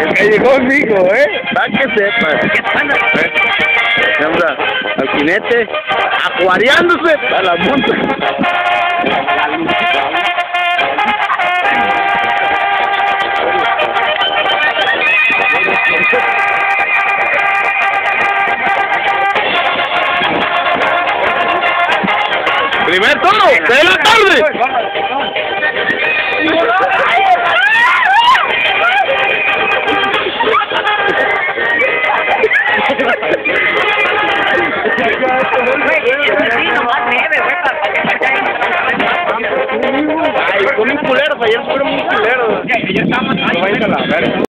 El callejón fijo, ¿eh? Va que sepas. Anda, al jinete, acuariándose a la monta. Primer toro de la tarde. Ay, con un culero, ayer fueron un culero. Ya, ya estamos.